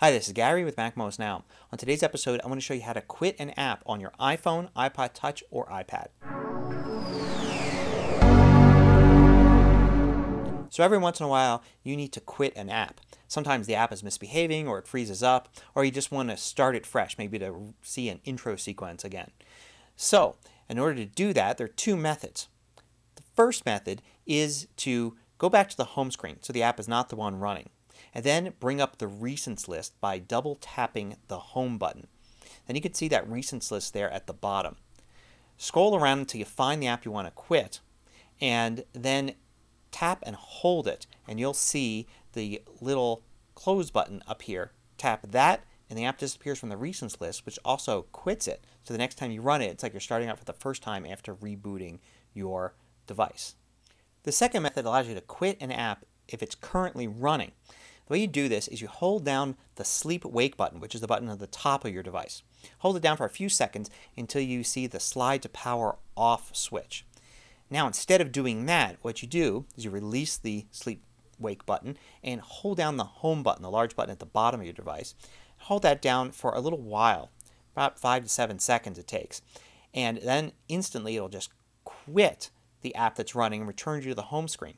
Hi, this is Gary with MacMost Now. On today's episode, I want to show you how to quit an app on your iPhone, iPod Touch, or iPad. So every once in a while, you need to quit an app. Sometimes the app is misbehaving or it freezes up, or you just want to start it fresh, maybe to see an intro sequence again. So, in order to do that, there are two methods. The first method is to go back to the home screen, so the app is not the one running and then bring up the recents list by double tapping the home button. Then you can see that recents list there at the bottom. Scroll around until you find the app you want to quit and then tap and hold it and you'll see the little close button up here. Tap that and the app disappears from the recents list which also quits it. So the next time you run it it's like you're starting out for the first time after rebooting your device. The second method allows you to quit an app if it's currently running. The way you do this is you hold down the sleep wake button, which is the button at the top of your device. Hold it down for a few seconds until you see the slide to power off switch. Now instead of doing that, what you do is you release the sleep wake button and hold down the home button, the large button at the bottom of your device. Hold that down for a little while, about five to seven seconds it takes. And then instantly it'll just quit the app that's running and return you to the home screen.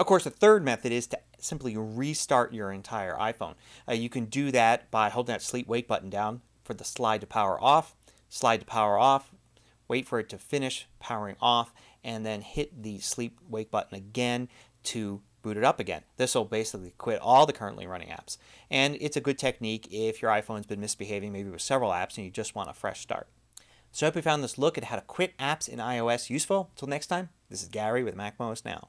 Of course, the third method is to simply restart your entire iPhone. Uh, you can do that by holding that sleep wake button down for the slide to power off, slide to power off, wait for it to finish powering off, and then hit the sleep wake button again to boot it up again. This will basically quit all the currently running apps. And it's a good technique if your iPhone's been misbehaving, maybe with several apps, and you just want a fresh start. So I hope you found this look at how to quit apps in iOS useful. Until next time, this is Gary with MacMost Now.